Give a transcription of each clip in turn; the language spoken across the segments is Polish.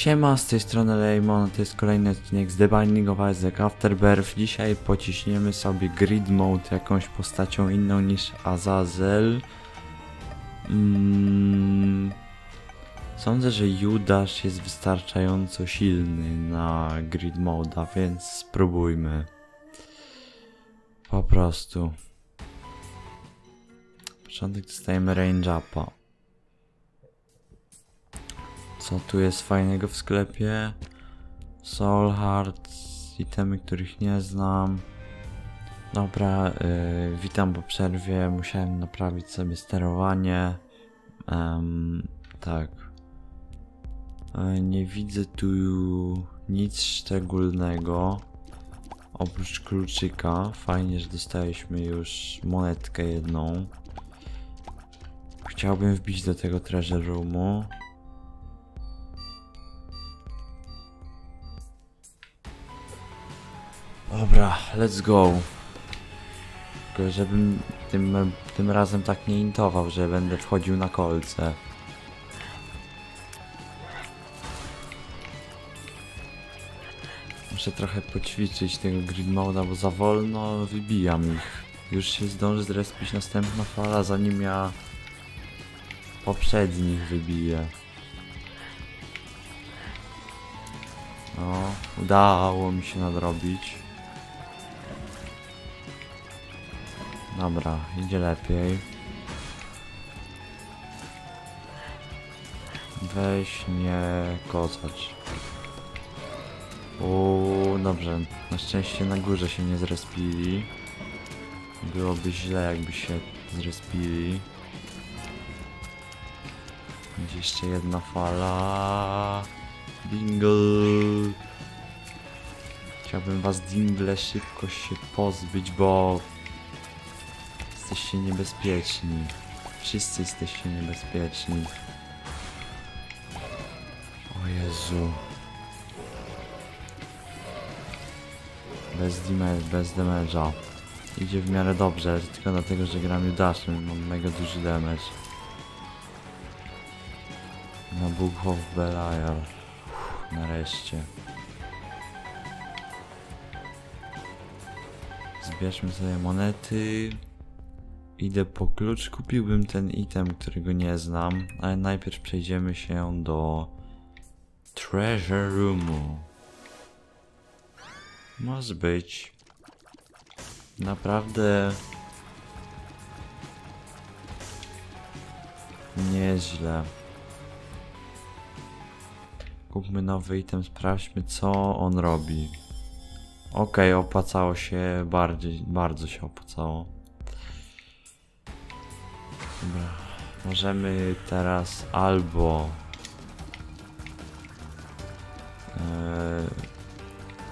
Siema, z tej strony Lejmon, to jest kolejny odcinek z The Binding of Isaac Afterbirth. Dzisiaj pociśniemy sobie grid mode jakąś postacią inną niż Azazel. Mm, sądzę, że Judasz jest wystarczająco silny na grid moda, więc spróbujmy. Po prostu. Początek dostajemy range upa. Co tu jest fajnego w sklepie? Soul Hearts, itemy, których nie znam. Dobra, yy, witam po przerwie. Musiałem naprawić sobie sterowanie. Em, tak. E, nie widzę tu nic szczególnego. Oprócz kluczyka. Fajnie, że dostaliśmy już monetkę jedną. Chciałbym wbić do tego treasure roomu. Dobra, let's go. Tylko żebym tym, tym razem tak nie intował, że będę wchodził na kolce. Muszę trochę poćwiczyć tego grid bo za wolno wybijam ich. Już się zdąży zrespić następna fala, zanim ja poprzednich wybiję. No, udało mi się nadrobić. Dobra, idzie lepiej. Weź nie kocacz. Uuu, dobrze. Na szczęście na górze się nie zrespili. Byłoby źle, jakby się zrespili. Będzie jeszcze jedna fala. Dingle. Chciałbym was dingle szybko się pozbyć, bo jesteście niebezpieczni. Wszyscy jesteście niebezpieczni. O Jezu. Bez bez damage'a. Idzie w miarę dobrze, tylko dlatego, że gram Judaszem mam mega duży damage. Na Book of Belial. Nareszcie. Zbierzmy sobie monety. Idę po klucz. Kupiłbym ten item, którego nie znam, ale najpierw przejdziemy się do Treasure Roomu. Może być. Naprawdę nieźle. Kupmy nowy item, sprawdźmy co on robi. Okej, okay, opłacało się bardziej, bardzo się opłacało. Dobra, możemy teraz albo e,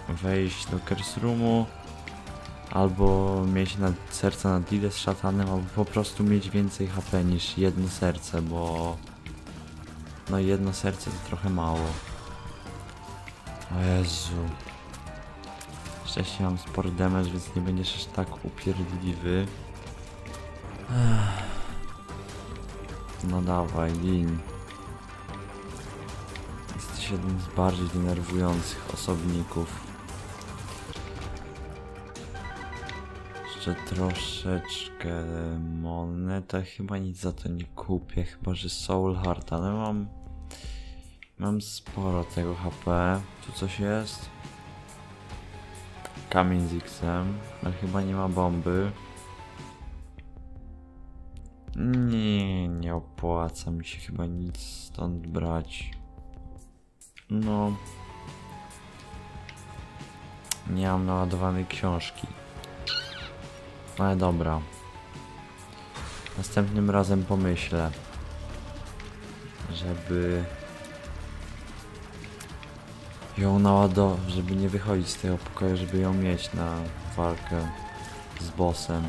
wejść do curse roomu, albo mieć na, serce na deal z szatanem, albo po prostu mieć więcej HP niż jedno serce, bo no jedno serce to trochę mało. O Jezu. Szczęście mam spory damage, więc nie będziesz aż tak upierdliwy. Ech. No dawaj, gin. Jesteś jednym z bardziej denerwujących osobników. Jeszcze troszeczkę monetę. Chyba nic za to nie kupię, chyba że Soul Heart, ale mam... Mam sporo tego HP. Tu coś jest? Kamień z X-em, ale chyba nie ma bomby. Nie, nie opłaca mi się chyba nic stąd brać. No. Nie mam naładowanej książki. Ale dobra. Następnym razem pomyślę, żeby ją naładować, żeby nie wychodzić z tego pokoju, żeby ją mieć na walkę z bossem.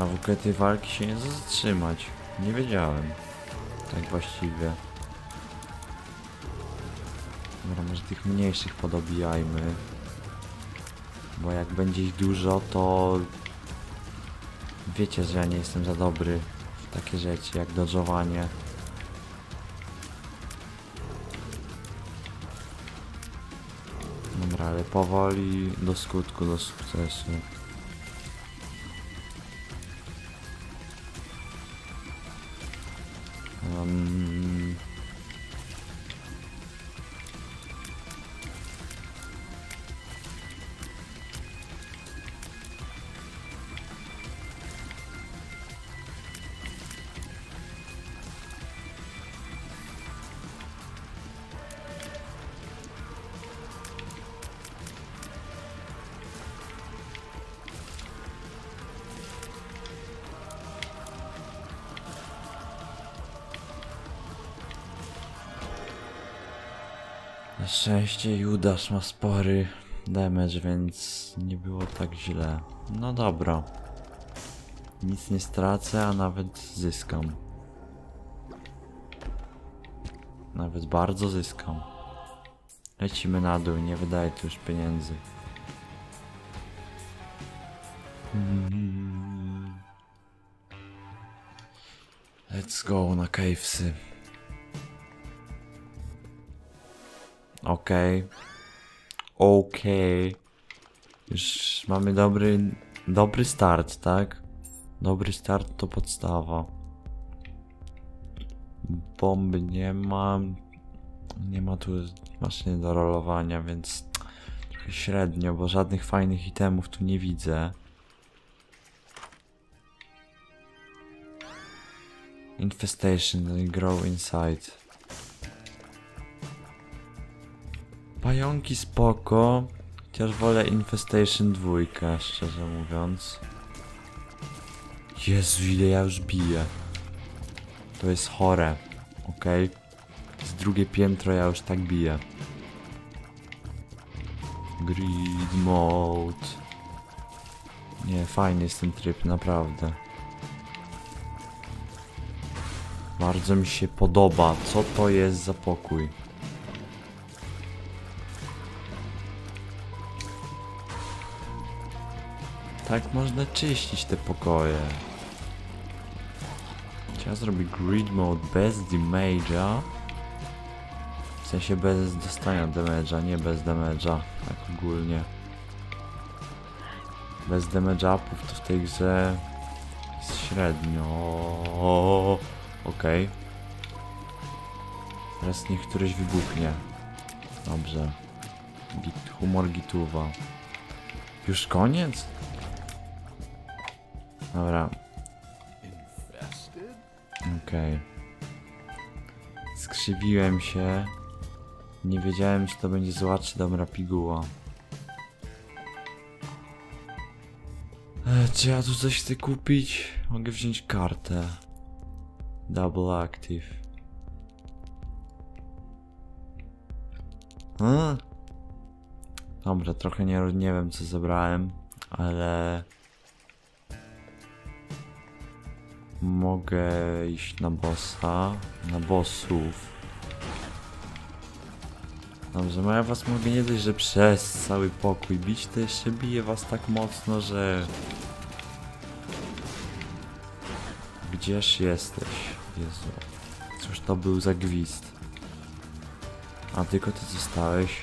A w ogóle tej walki się nie zatrzymać. Nie wiedziałem. Tak właściwie. Dobra, może tych mniejszych podobijajmy. Bo jak będzie ich dużo, to... Wiecie, że ja nie jestem za dobry w takie rzeczy jak dodżowanie. Dobra, ale powoli do skutku, do sukcesu. Szczęście Judasz ma spory damage, więc nie było tak źle. No dobra. Nic nie stracę, a nawet zyskam. Nawet bardzo zyskam. Lecimy na dół, nie wydaje tu już pieniędzy. Mm. Let's go na cavesy. Okej. Okej. Już mamy dobry, dobry start, tak? Dobry start to podstawa. Bomby nie ma. Nie ma tu maszyny do rolowania, więc trochę średnio, bo żadnych fajnych itemów tu nie widzę. Infestation, they grow inside. Pająki spoko, chociaż wolę Infestation 2, szczerze mówiąc. Jezu, ile ja już biję. To jest chore, okej? Z drugie piętro ja już tak biję. Greed mode. Nie, fajny jest ten tryb, naprawdę. Bardzo mi się podoba. Co to jest za pokój? Tak można czyścić te pokoje. Trzeba zrobić grid mode bez damage'a. W sensie bez dostania damage'a, nie bez damage'a, tak ogólnie. Bez damage upów to w tej grze jest średnio. Okej. Teraz niech któryś wybuchnie. Dobrze. Git, humor gituwa. Już koniec? Dobra, okej. Skrzywiłem się. Nie wiedziałem, czy to będzie zła, czy dobra piguła. E, czy ja tu coś chcę kupić? Mogę wziąć kartę. Double active. A? Dobra, trochę nie, nie wiem co zebrałem, ale... Mogę iść na bossa, na bossów. Dobrze, no ja was mogę nie dość, że przez cały pokój bić, to jeszcze biję was tak mocno, że... Gdzież jesteś? Jezu. Cóż to był za gwizd? A tylko ty zostałeś?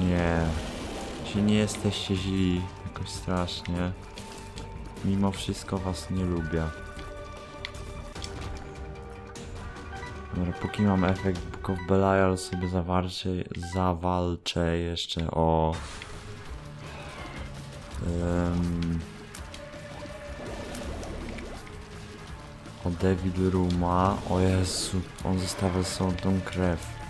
Nie. Ci nie jesteście źli jakoś strasznie. Mimo wszystko was nie lubię. Dobra, póki mam efekt Book of Belial sobie zawalczę, zawalczę jeszcze o... em, o Devil Rooma. O Jezu, on zostawia sobą tą krew.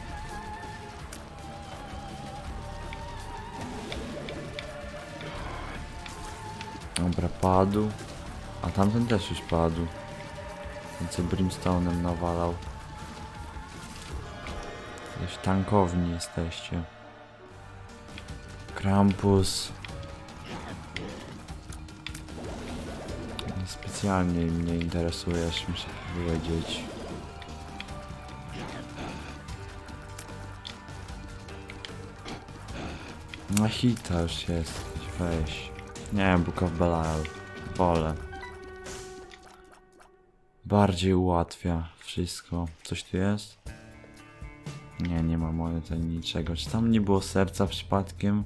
Dobra, padł. A tamten też już padł. Ten co Brimstone'em nawalał. Jakiś tankowni jesteście. Krampus. Specjalnie mnie interesujesz, muszę powiedzieć. Na hita już jest, weź. Nie, Book of Belial. Wolę. bardziej ułatwia wszystko. Coś tu jest? Nie, nie ma monet ani niczego. Czy tam nie było serca przypadkiem?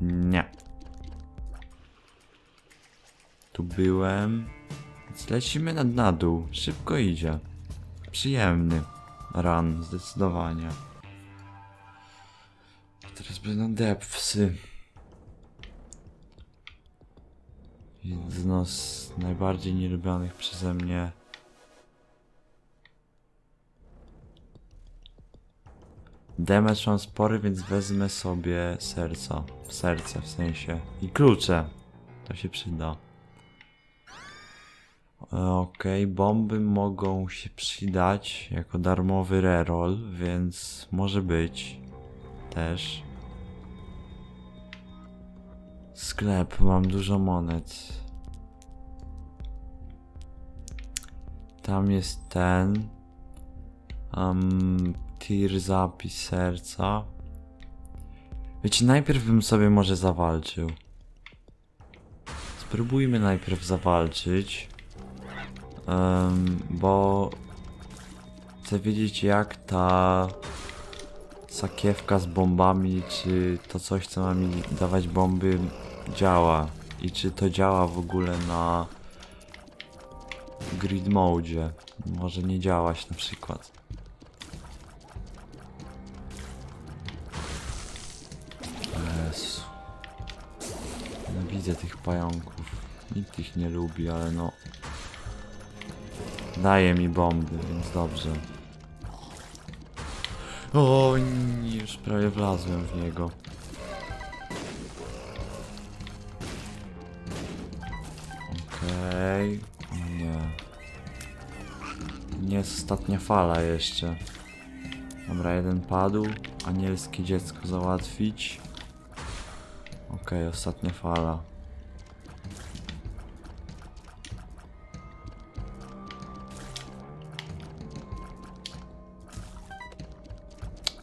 Nie. Tu byłem. Więc lecimy na, na dół. Szybko idzie. Przyjemny run, zdecydowanie. Teraz będą depsy. Jedno z najbardziej nielubionych przeze mnie. Damage mam spory, więc wezmę sobie serca. W serce w sensie. I klucze. To się przyda. Okej, bomby mogą się przydać jako darmowy reroll, więc może być też. Sklep, mam dużo monet. Tam jest ten. Um, tir zapis serca. Wiecie, najpierw bym sobie może zawalczył. Spróbujmy najpierw zawalczyć. Em, bo chcę wiedzieć jak ta sakiewka z bombami, czy to coś co ma mi dawać bomby działa i czy to działa w ogóle na grid mode. Może nie działać na przykład. Jezu. Widzę tych pająków. Nikt ich nie lubi, ale no Daje mi bomby, więc dobrze. O, już prawie wlazłem w niego. Okej. Nie. Nie jest ostatnia fala jeszcze. Dobra, jeden padł. Anielskie dziecko załatwić. Okej, ostatnia fala.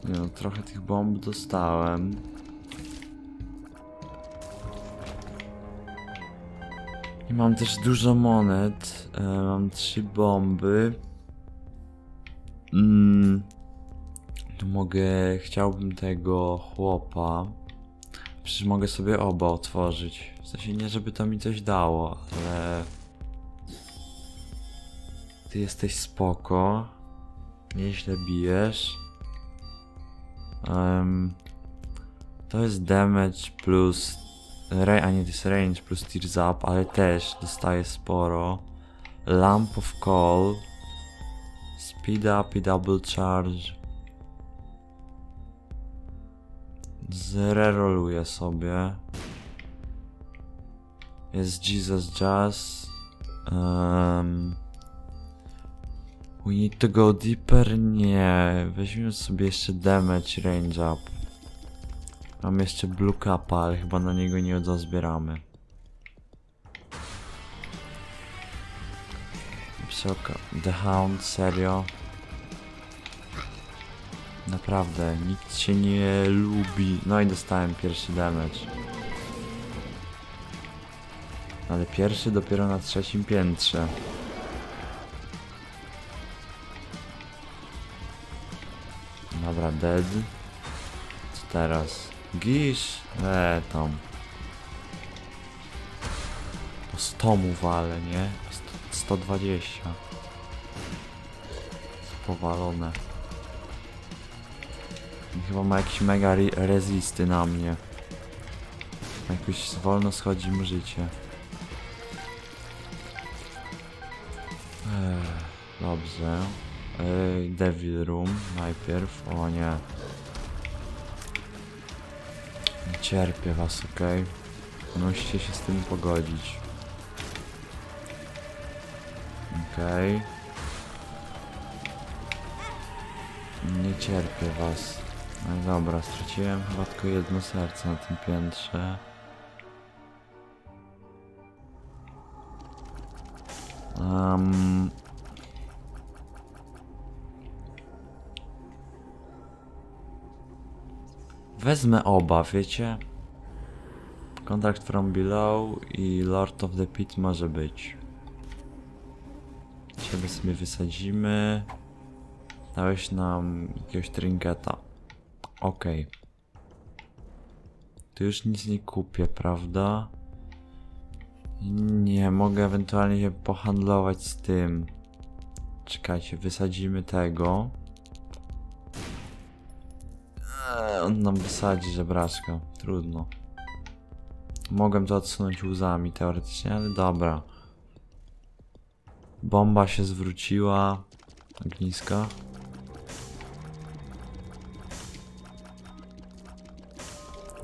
Nie no, trochę tych bomb dostałem. I mam też dużo monet. E, mam trzy bomby. Mm. Tu mogę... Chciałbym tego chłopa. Przecież mogę sobie oba otworzyć. W sensie nie, żeby to mi coś dało, ale... Ty jesteś spoko. Nieźle bijesz. Em, to jest damage plus. A nie, to jest range plus tears up, ale też dostaje sporo. Lamp of call. Speed up i double charge. Zreroluję sobie. Jest Jesus Jazz. Um, We need to go deeper? Nie. Weźmiemy sobie jeszcze damage range up. Mam jeszcze blue kappa, ale chyba na niego nie dozbieramy. Wysoka. The Hound, serio? Naprawdę, nikt się nie lubi. No i dostałem pierwszy damage. Ale pierwszy dopiero na trzecim piętrze. Dobra, dead. Co teraz? Gish? Eee, tam. Po 100 mu wale, nie? Sto- 120. Powalone. Chyba ma jakieś mega re resisty na mnie. Jakoś wolno schodzi mu życie. Ech, dobrze. Ej, Devil Room najpierw. O nie. Cierpię was, okej? Musicie się z tym pogodzić. Okej. Nie cierpię was. No dobra, straciłem chyba tylko jedno serce na tym piętrze. Um, wezmę oba, wiecie? Contact from below i Lord of the Pit może być. Tego sobie wysadzimy. Dałeś nam jakiegoś trinketa. Okej. Tu już nic nie kupię, prawda? Nie, mogę ewentualnie się pohandlować z tym. Czekajcie, wysadzimy tego. Eee, on nam wysadzi żebraczka. Trudno. Mogłem to odsunąć łzami teoretycznie, ale dobra. Bomba się zwróciła. Ogniska.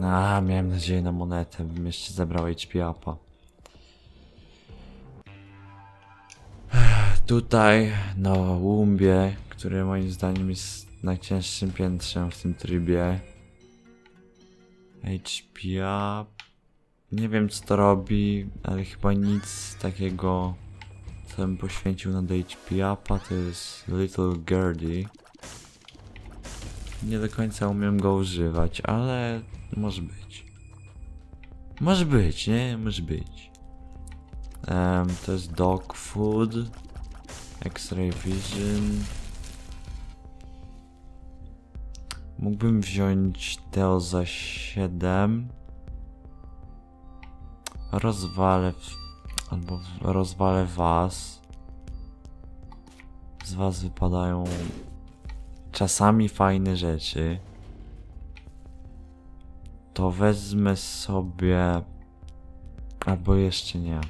A, miałem nadzieję na monetę, bym jeszcze zebrał HP upa. Tutaj na Łumbie, który moim zdaniem jest najcięższym piętrzem w tym trybie. HP up. Nie wiem co to robi, ale chyba nic takiego co poświęcił na HP upa to jest Little Gerdy. Nie do końca umiem go używać, ale może być. Może być, nie? Może być. Em, to jest dog food. X-ray vision. Mógłbym wziąć Teo za 7. Rozwalę. w- Albo rozwalę was. Z was wypadają czasami fajne rzeczy. To wezmę sobie. Albo jeszcze nie.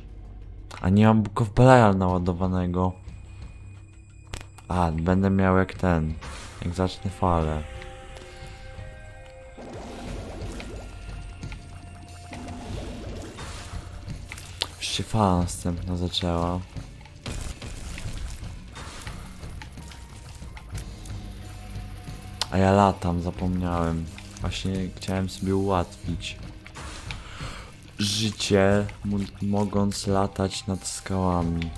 A nie mam Book of Belial naładowanego. A, będę miał jak ten. Jak zacznę falę. Się fala następna zaczęła. A ja latam, zapomniałem. Właśnie chciałem sobie ułatwić życie, mogąc latać nad skałami.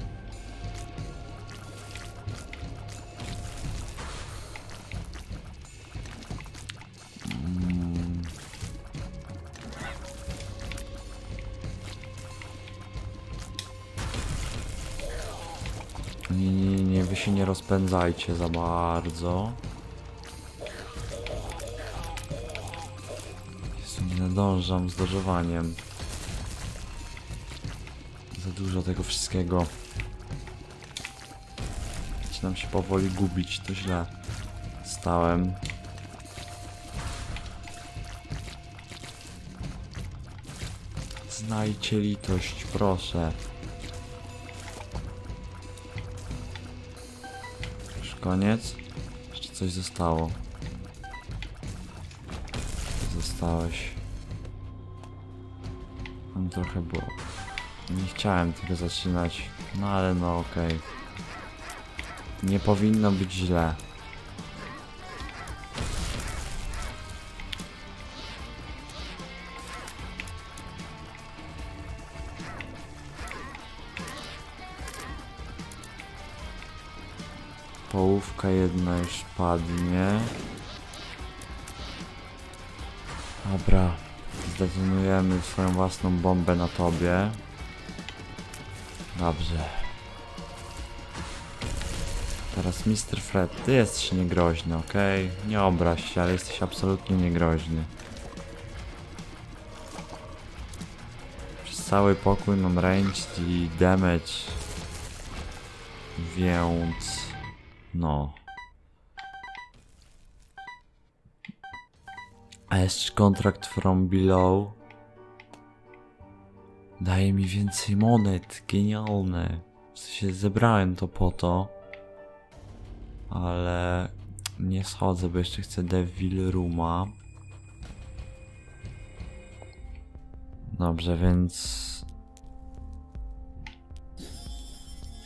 Rozpędzajcie za bardzo. Jezu, nie nadążam z dodżowaniem. Za dużo tego wszystkiego. Zaczynam się powoli gubić, to źle. Stałem. Znajcie litość, proszę. Koniec? Jeszcze coś zostało. Zostałeś. Mam trochę było. Nie chciałem tego zaczynać. No ale no okej. Nie powinno być źle. Połówka jedna już padnie. Dobra. Zdetonujemy swoją własną bombę na tobie. Dobrze. Teraz Mr. Fred, ty jesteś niegroźny, okej? Nie obraź się, ale jesteś absolutnie niegroźny. Przez cały pokój mam ranged i damage. Więc... No. A jeszcze kontrakt from below. Daje mi więcej monet. Genialne. W sensie zebrałem to po to. Ale nie schodzę, bo jeszcze chcę Devil Rooma. Dobrze, więc...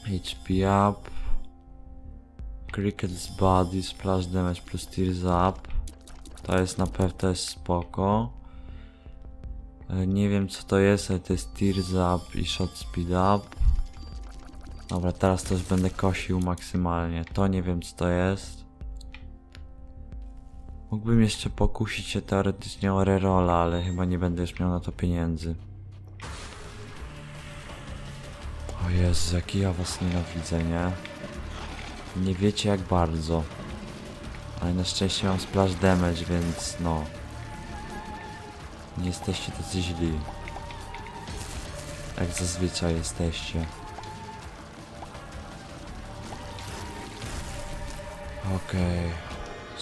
HP up. Cricket's Body, Splash Damage plus Tears up. To jest na pewno jest spoko. E, Nie wiem co to jest, ale to jest Tears up i Shot Speed up. Dobra, teraz też będę kosił maksymalnie. To nie wiem co to jest. Mógłbym jeszcze pokusić się teoretycznie o rerola, ale chyba nie będę już miał na to pieniędzy. O Jezu, jaki ja was nienawidzę, nie? Nie wiecie jak bardzo. Ale na szczęście mam splash damage, więc no. Nie jesteście tacy źli. Jak zazwyczaj jesteście. Okej.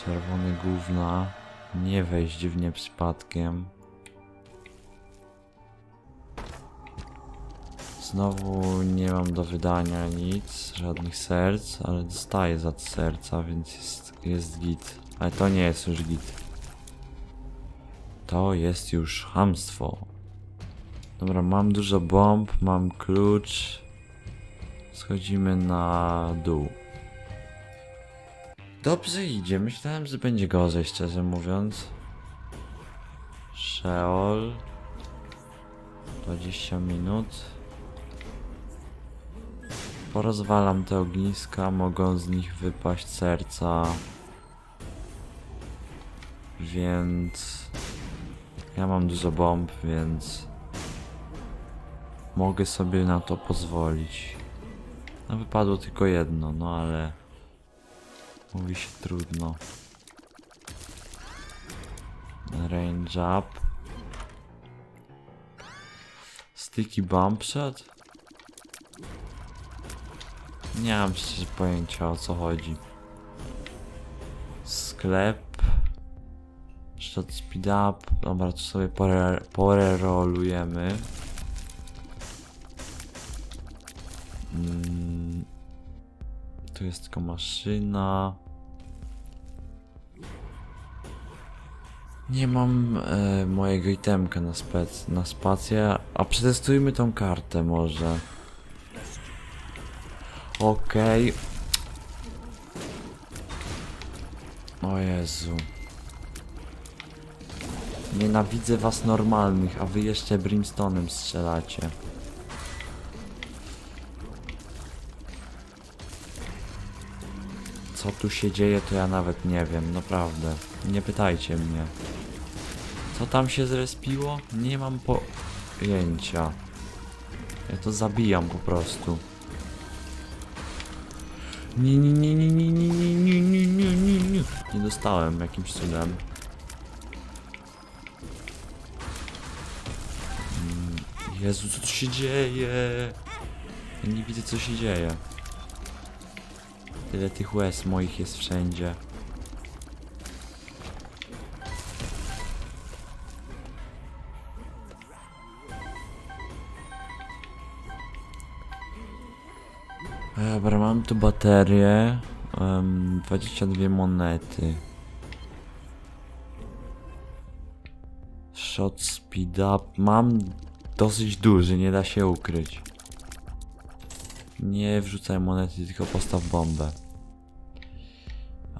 Czerwony gówna. Nie wejść w nie przypadkiem. Znowu nie mam do wydania nic, żadnych serc, ale dostaję za serca, więc jest, jest git. Ale to nie jest już git. To jest już hamstwo. Dobra, mam dużo bomb, mam klucz. Schodzimy na dół. Dobrze idzie, myślałem, że będzie gorzej, szczerze mówiąc. Sheol. 20 minut. Porozwalam te ogniska, mogą z nich wypaść serca. Więc... Ja mam dużo bomb, więc... Mogę sobie na to pozwolić. No wypadło tylko jedno, no ale... Mówi się trudno. Range up. Sticky bump shot? Nie mam szczerze pojęcia o co chodzi. Sklep. Shot speed up. Dobra, to sobie pore- porerolujemy. Mm. Tu jest tylko maszyna. Nie mam e, mojego itemka na, spec, na spację, a przetestujmy tą kartę może. Okej. O Jezu. Nienawidzę was normalnych, a wy jeszcze brimstonem strzelacie. Co tu się dzieje, to ja nawet nie wiem, naprawdę. Nie pytajcie mnie. Co tam się zrespiło? Nie mam pojęcia. Ja to zabijam po prostu. Nie, nie, nie, nie, nie, nie, nie, nie, nie, nie, nie, nie. Nie dostałem jakimś cudem. Mm, Jezu, co tu się dzieje? Ja nie widzę, co się dzieje. Tyle tych łez moich jest wszędzie. Tu baterię. Um, 22 monety. Shot speed up. Mam dosyć duży, nie da się ukryć. Nie wrzucaj monety, tylko postaw bombę.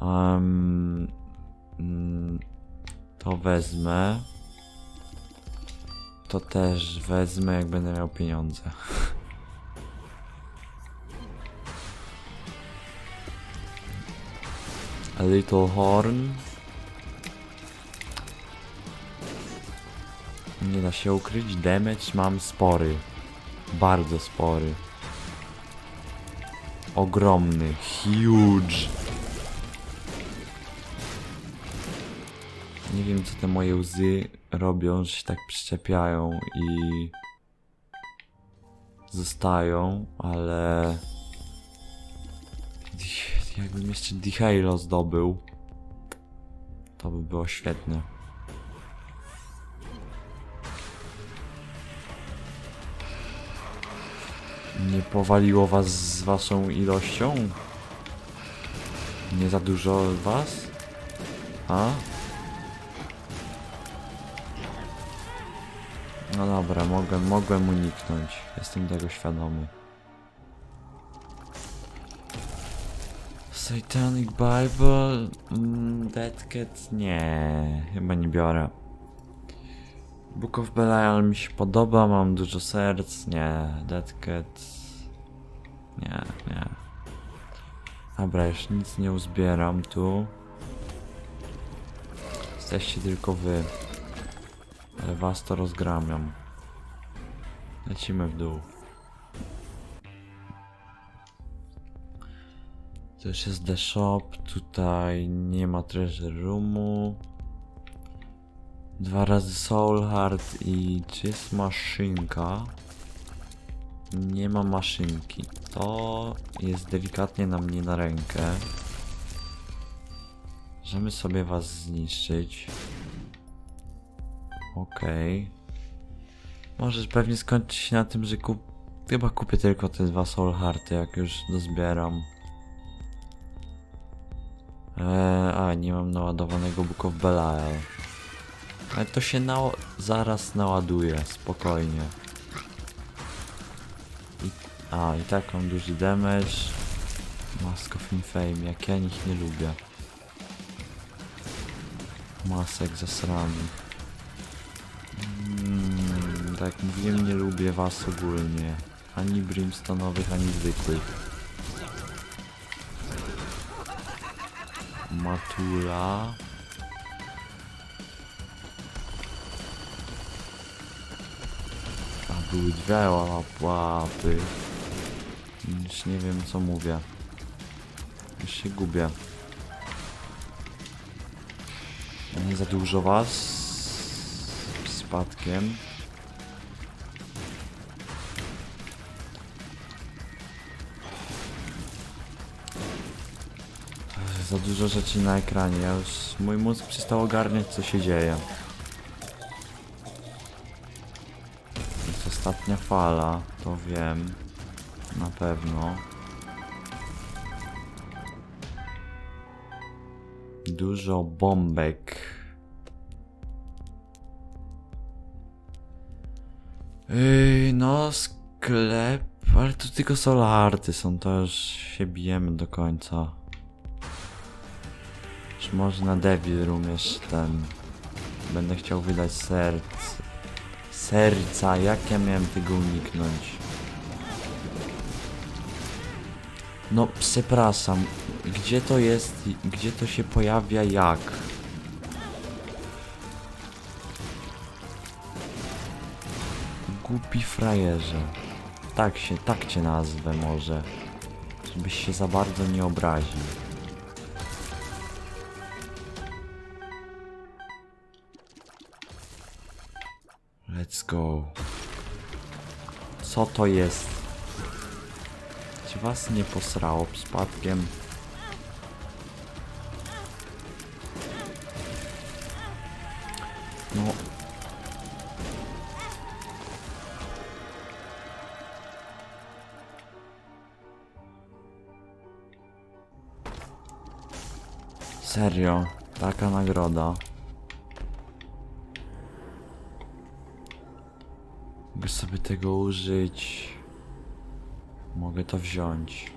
Um, to wezmę. To też wezmę, jak będę miał pieniądze. Little horn. Nie da się ukryć. Damage mam spory. Bardzo spory. Ogromny. Huge. Nie wiem co te moje łzy robią, że się tak przyczepiają i zostają, ale jakbym jeszcze Dihalo zdobył, to by było świetne. Nie powaliło was z waszą ilością? Nie za dużo was? A? No dobra, mogłem, mogłem uniknąć. Jestem tego świadomy. Satanic Bible? Mm, Dead Cat? Nie, chyba nie biorę. Book of Belial mi się podoba, mam dużo serc. Nie, Dead Cat. Nie, nie. Dobra, już nic nie uzbieram tu. Jesteście tylko wy. Ale was to rozgramiam. Lecimy w dół. To już jest The Shop, tutaj nie ma Treasure Roomu. Dwa razy Soul Heart i czy jest maszynka? Nie ma maszynki. To jest delikatnie na mnie na rękę. Możemy sobie was zniszczyć. Okej. Możesz pewnie skończyć się na tym, że kup... Chyba kupię tylko te dwa Soul Hearty, jak już dozbieram. Eee, a, nie mam naładowanego Book of Belial. Ale to się na... zaraz naładuje, spokojnie. I... A, i tak mam duży damage. Mask of Infame, jak ja nich nie lubię. Masek zasrany. Mm, tak jak mówiłem, nie lubię was ogólnie. Ani brimstonowych, ani zwykłych. Matula. A były dwie łap- łapy. Już nie wiem co mówię. Już się gubię. Nie za dużo was. Spadkiem. Za dużo rzeczy na ekranie. Ja już mój mózg przestał ogarniać co się dzieje. Jest ostatnia fala, to wiem. Na pewno. Dużo bombek. Yy, no, sklep, ale to tylko solarty są, to już się bijemy do końca. Czy może na Devil Room jeszcze ten... Będę chciał wydać serc... Serca, jak ja miałem tego uniknąć? No, przepraszam, gdzie to jest, gdzie to się pojawia, jak? Głupi frajerze. Tak się, tak cię nazwę może. Żebyś się za bardzo nie obraził. Go. Co to jest? Czy was nie posrało przypadkiem? No. Serio, taka nagroda. Sobie tego użyć. Mogę to wziąć.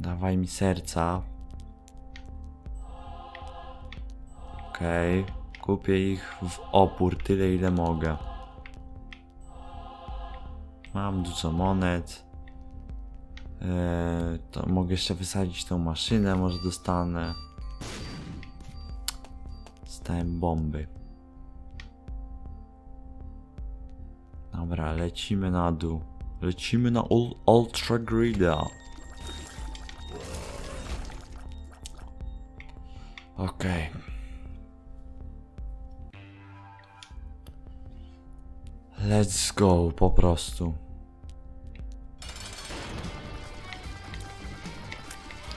Dawaj mi serca. Okej. Kupię ich w opór tyle ile mogę. Mam dużo monet. Eee, to mogę jeszcze wysadzić tą maszynę, może dostanę. Stałem bomby. Dobra, lecimy na dół. Lecimy na ul Ultra Grida. Okej. Let's go, po prostu.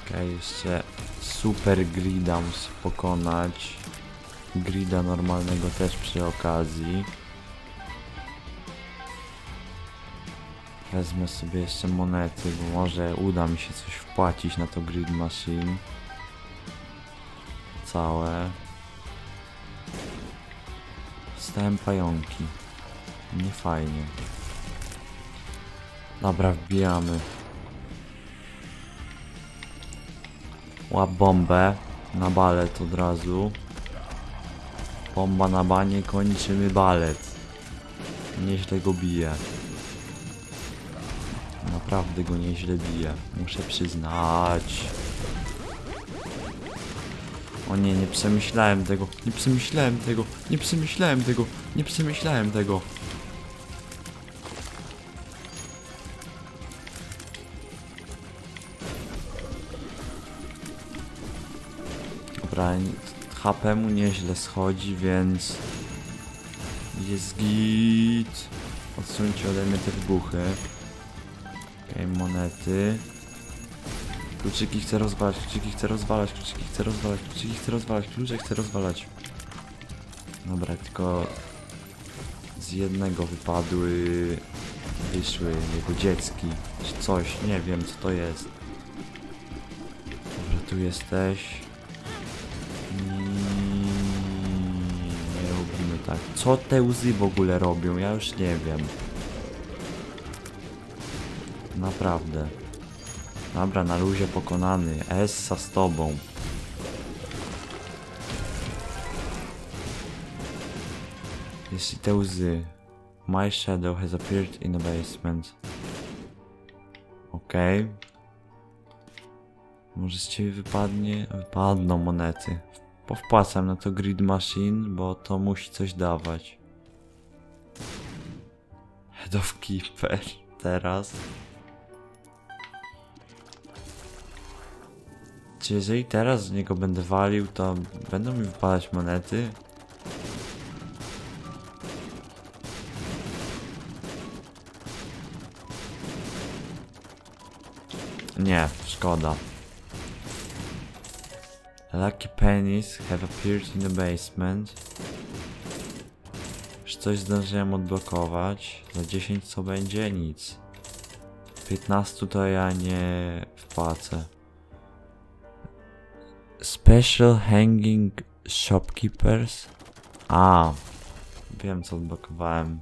Okej, jeszcze super grida muszę pokonać. Grida normalnego też przy okazji. Wezmę sobie jeszcze monety, bo może uda mi się coś wpłacić na to grid machine. Całe. Stałem pająki. Nie fajnie. Dobra, wbijamy. Łap bombę na balet od razu. Bomba na banie, kończymy balet. Nieźle go bije naprawdę go nieźle bije, muszę przyznać. O nie, nie przemyślałem tego, nie przemyślałem tego, nie przemyślałem tego, nie przemyślałem tego. Dobra, HP mu nieźle schodzi, więc... Jest git. Odsuńcie ode mnie te wybuchy. Okej, monety. Kluczyki chcę rozwalać, kluczyki chcę rozwalać, kluczyki chcę rozwalać, kluczyki chcę rozwalać, klucze chcę rozwalać. Dobra, tylko z jednego wypadły, wyszły jego dziecki, czy coś, nie wiem co to jest. Dobra, tu jesteś. I nie robimy tak. Co te łzy w ogóle robią? Ja już nie wiem. Naprawdę. Dobra, na luzie pokonany. Essa z tobą. Jeśli te łzy. My shadow has appeared in the basement. Okej. Może z ciebie wypadnie? Wypadną monety. Powpłacam na to grid machine, bo to musi coś dawać. Head of Keeper teraz. Czy jeżeli teraz z niego będę walił, to będą mi wypadać monety? Nie, szkoda. Lucky pennies have appeared in the basement. Już coś zdążyłem odblokować. Za 10 co będzie? Nic. 15 to ja nie wpłacę. Special hanging shopkeepers. A, wiem co odblokowałem.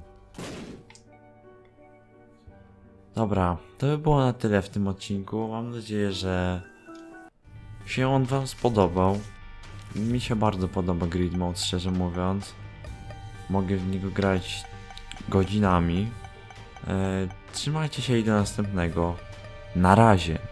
Dobra, to by było na tyle w tym odcinku. Mam nadzieję, że się on wam spodobał. Mi się bardzo podoba Grid Mode, szczerze mówiąc. Mogę w niego grać godzinami. E, trzymajcie się i do następnego. Na razie.